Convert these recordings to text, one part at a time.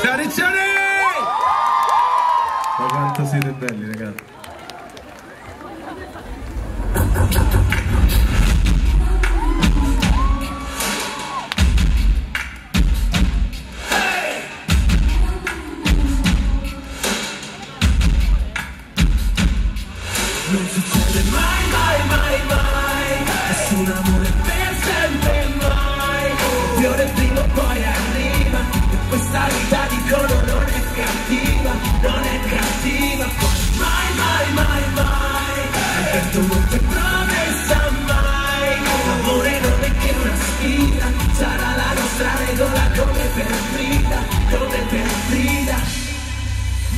Tradizione! Ma quanto siete belli, ragazzi. Non succede mai, mai, mai, mai Nessun amore Hai detto molte promessa mai L'amore non è che una sfida Sarà la nostra regola come per Frida Come per Frida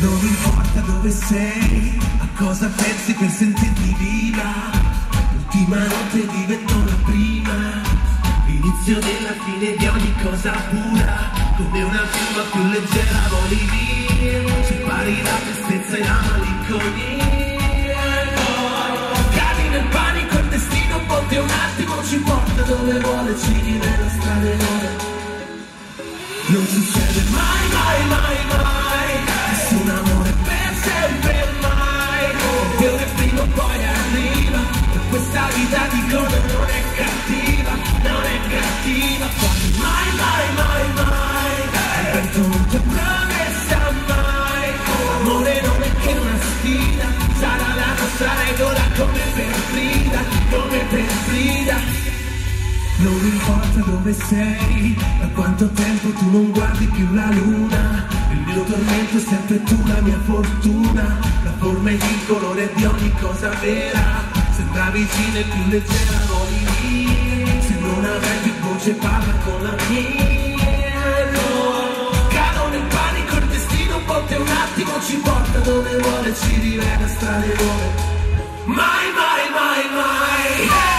non importa dove sei, a cosa pensi per sentirti viva. L'ultima notte diventò la prima, l'inizio della fine di ogni cosa pura. Come una piuma più leggera voli via, separi la tristezza e la malinconia. Ci porta dove vuole, ci rivela strade nuove. Non succede mai, mai, mai, mai. Nessun amore per sempre mai. Che ora prima o poi arriva. Questa vita dicono non è cattiva Non è cattiva. Poi mai, mai, mai, mai. Detto non ti promessa mai. L'amore non è che una sfida. Sarà la nostra regola come per Frida non importa dove sei, da quanto tempo tu non guardi più la luna. Il mio tormento è sempre tu, la mia fortuna. La forma ed il colore di ogni cosa vera. Sembra vicina e più leggera, voli via. Se non avrai più voce, parla con la mia. Cado nel panico, il destino ponte un attimo, ci porta dove vuole, ci rivela strade nuove. Mai, mai, mai, mai. Hey!